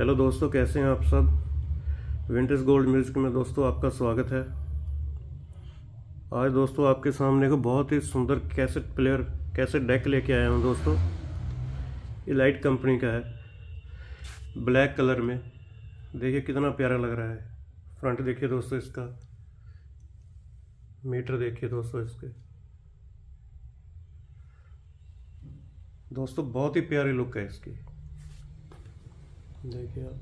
Hello दोस्तों, कैसे हैं आप सब? विंटेज गोल्ड म्यूज़िक में दोस्तों आपका स्वागत है। आज दोस्तों आपके सामने को बहुत ही सुंदर कैसेट प्लेयर कैसेट डेक लेके आया हूँ दोस्तों। ये लाइट कंपनी का है। ब्लैक कलर में। देखिए कितना प्यारा लग रहा है। फ्रंट देखिए दोस्तों इसका। मीटर देखिए दोस्तों इसके। दोस्तों, बहुत ही प्यारी लुक है इसकी। देखिए आप।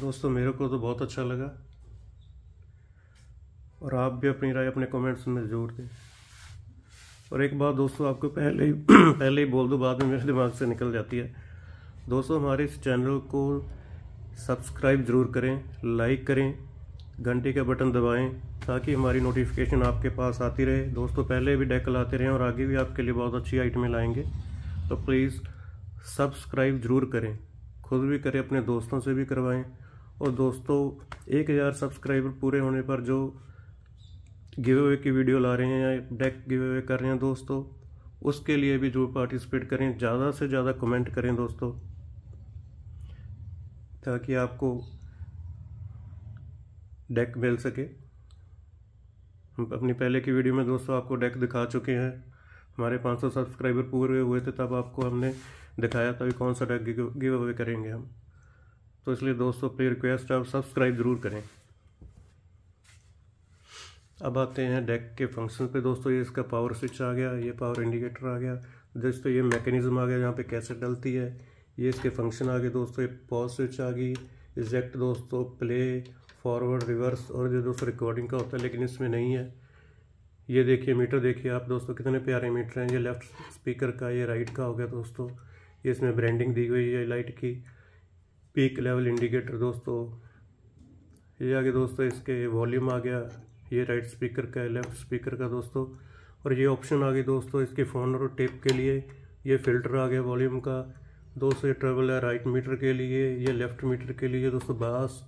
दोस्तों, मेरे को तो बहुत अच्छा लगा। और आप भी अपनी राय अपने कमेंट्स में ज़रूर दें। और एक बात दोस्तों, आपको पहले ही पहले ही बोल दो, बाद में मेरे दिमाग से निकल जाती है। दोस्तों, हमारे इस चैनल को सब्सक्राइब ज़रूर करें लाइक करें, घंटे का बटन दबाएँ, ताकि हमारी नोटिफिकेशन आपके पास आती रहे। दोस्तों, पहले भी डेक लाते रहें और आगे भी आपके लिए बहुत अच्छी आइटमें लाएँगे। तो प्लीज़ सब्सक्राइब ज़रूर करें। खुद भी करें, अपने दोस्तों से भी करवाएँ। और दोस्तों, एक हज़ार सब्सक्राइबर पूरे होने पर जो गिव अवे की वीडियो ला रहे हैं या डेक गिव अवे कर रहे हैं दोस्तों, उसके लिए भी जो पार्टिसिपेट करें, ज़्यादा से ज़्यादा कमेंट करें दोस्तों, ताकि आपको डेक मिल सके। हम अपनी पहले की वीडियो में दोस्तों आपको डेक दिखा चुके हैं। हमारे 500 सब्सक्राइबर पूरे हुए थे, तब आपको हमने दिखाया था कि कौन सा डेक गिव अवे करेंगे हम। तो इसलिए दोस्तों प्लीज़ रिक्वेस्ट आप सब्सक्राइब ज़रूर करें। अब आते हैं डेक के फ़ंक्शन पे। दोस्तों, ये इसका पावर स्विच आ गया, ये पावर इंडिकेटर आ गया। दोस्तों, ये मैकेनिज्म आ गया जहाँ पे कैसे डलती है। ये इसके फ़ंक्शन आ गए दोस्तों, ये पॉज स्विच आ गई। इजेक्ट दोस्तों प्ले फॉरवर्ड रिवर्स और जो दोस्तों रिकॉर्डिंग का होता है, लेकिन इसमें नहीं है। ये देखिए मीटर देखिए आप दोस्तों, कितने प्यारे मीटर हैं। ये लेफ़्ट स्पीकर का, ये राइट का हो गया दोस्तों। ये इसमें ब्रांडिंग दी हुई है लाइट की। पीक लेवल इंडिकेटर दोस्तों। ये आगे दोस्तों इसके वॉल्यूम आ गया। ये राइट स्पीकर का लेफ़्ट स्पीकर का दोस्तों। और ये ऑप्शन आ गए दोस्तों इसके फ़ोन और टेप के लिए। ये फ़िल्टर आ गया वॉल्यूम का। दोस्तों, ये ट्रेवल है राइट मीटर के लिए, ये लेफ़्ट मीटर के लिए दोस्तों, बास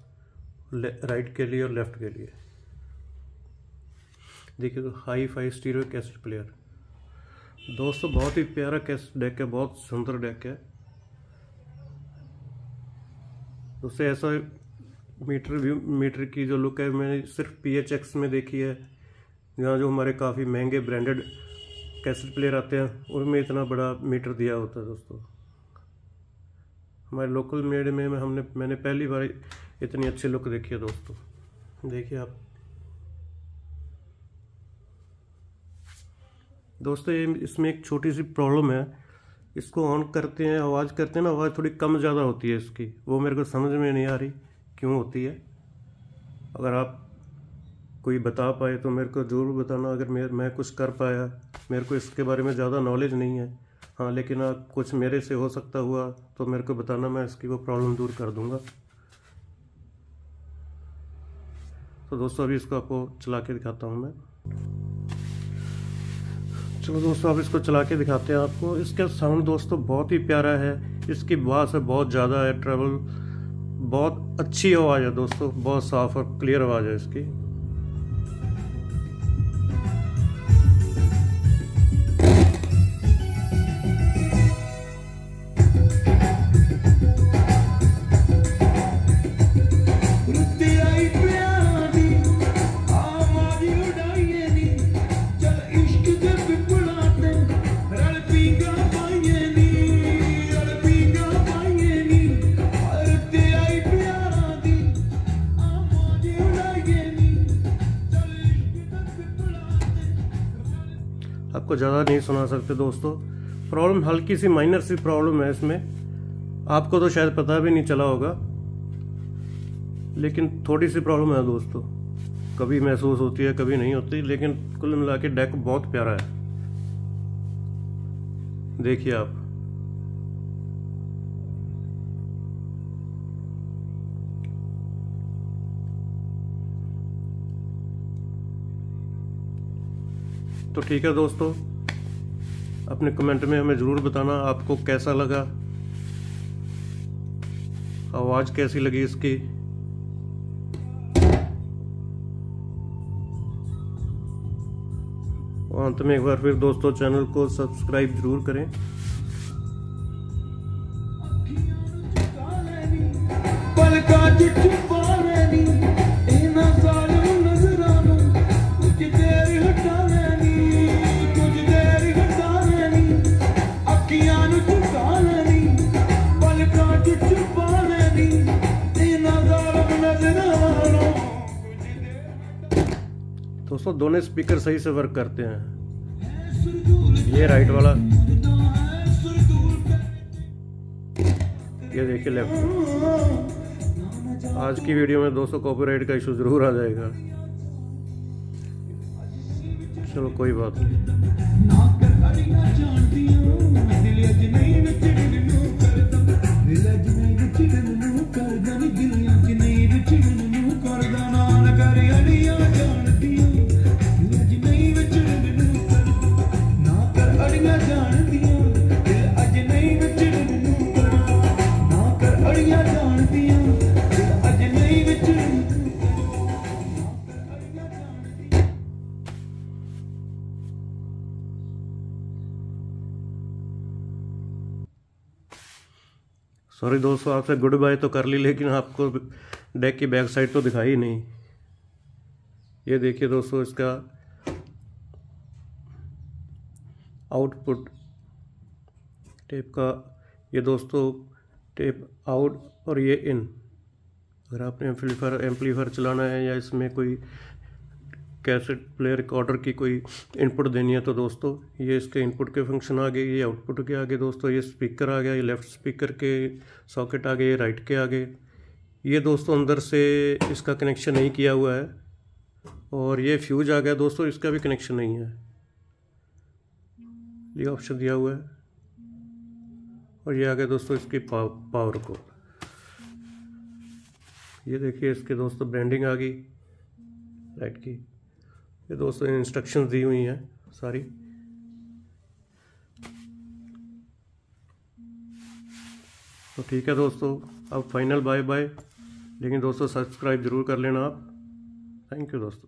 राइट के लिए और लेफ़्ट के लिए। देखिए तो hi fi stereo cassette player. दोस्तों, बहुत ही प्यारा कैसेट डेक है, बहुत सुंदर डेक है। दोस्तों, ऐसा मीटर व्यू, मीटर की जो लुक है, मैंने सिर्फ़ पी एच एक्स में देखी है, जहाँ जो हमारे काफ़ी महँगे ब्रांडेड कैसेट प्लेयर आते हैं, उनमें इतना बड़ा मीटर दिया होता है, दोस्तों। हमारे लोकल मेड में हमने, मैंने पहली बार इतनी अच्छी लुक देखी है, दोस्तों। देखिए आप। दोस्तों, ये इसमें एक छोटी सी प्रॉब्लम है। इसको ऑन करते हैं, आवाज़ करते हैं ना, आवाज़ थोड़ी कम ज़्यादा होती है इसकी। वो मेरे को समझ में नहीं आ रही क्यों होती है। अगर आप कोई बता पाए तो मेरे को ज़रूर बताना। अगर मैं मैं कुछ कर पाया, मेरे को इसके बारे में ज़्यादा नॉलेज नहीं है। हाँ लेकिन आप कुछ मेरे से हो सकता हुआ तो मेरे को बताना, मैं इसकी वो प्रॉब्लम दूर कर दूँगा। तो दोस्तों, अभी इसको आपको चला के दिखाता हूँ मैं। चलो दोस्तों अब इसको चला के दिखाते हैं आपको। इसका साउंड दोस्तों बहुत ही प्यारा है। इसकी बात है, बहुत ज़्यादा है ट्रेवल बहुत अच्छी आवाज़ है दोस्तों, बहुत साफ़ और क्लियर आवाज़ है इसकी। आपको ज़्यादा नहीं सुना सकते दोस्तों। प्रॉब्लम हल्की सी माइनर सी प्रॉब्लम है इसमें। आपको तो शायद पता भी नहीं चला होगा। लेकिन थोड़ी सी प्रॉब्लम है दोस्तों। कभी महसूस होती है, कभी नहीं होती, लेकिन कुल मिला के डेक बहुत प्यारा है। देखिए आप। तो ठीक है दोस्तों। अपने कमेंट में हमें ज़रूर बताना आपको कैसा लगा। आवाज़ कैसी लगी इसकी? अंत में एक बार फिर दोस्तों चैनल को सब्सक्राइब ज़रूर करें। दोस्तों, दोनों स्पीकर सही से वर्क करते हैं। ये राइट वाला। ये देखिए लेफ़्ट आज की वीडियो में दोस्तों कॉपीराइट का इशू ज़रूर आ जाएगा। चलो, कोई बात नहीं। सॉरी दोस्तों, आपसे गुड बाय तो कर ली, लेकिन आपको डेक की बैक साइड तो दिखाई नहीं। ये देखिए दोस्तों, इसका आउटपुट टेप का, ये दोस्तों टेप आउट और ये इन अगर आपने एम्पलीफायर एम्पलीफायर चलाना है या इसमें कोई कैसेट प्लेयर रिकॉर्डर की कोई इनपुट देनी है तो दोस्तों, ये इसके इनपुट के फ़ंक्शन आ गए, ये आउटपुट के आ गए दोस्तों, ये स्पीकर आ गया, ये लेफ़्ट स्पीकर के सॉकेट आ गए, ये राइट के आ गए ये दोस्तों अंदर से इसका कनेक्शन नहीं किया हुआ है और ये फ्यूज आ गया दोस्तों, इसका भी कनेक्शन नहीं है। ये ऑप्शन दिया हुआ है। और ये आ गया दोस्तों इसकी पावर को। ये देखिए इसके दोस्तों ब्रांडिंग आ गई लाइट की। ये दोस्तों इंस्ट्रक्शन दी हुई हैं सारी। तो ठीक है दोस्तों, अब फाइनल बाय बाय लेकिन दोस्तों सब्सक्राइब ज़रूर कर लेना आप। थैंक यू दोस्तों।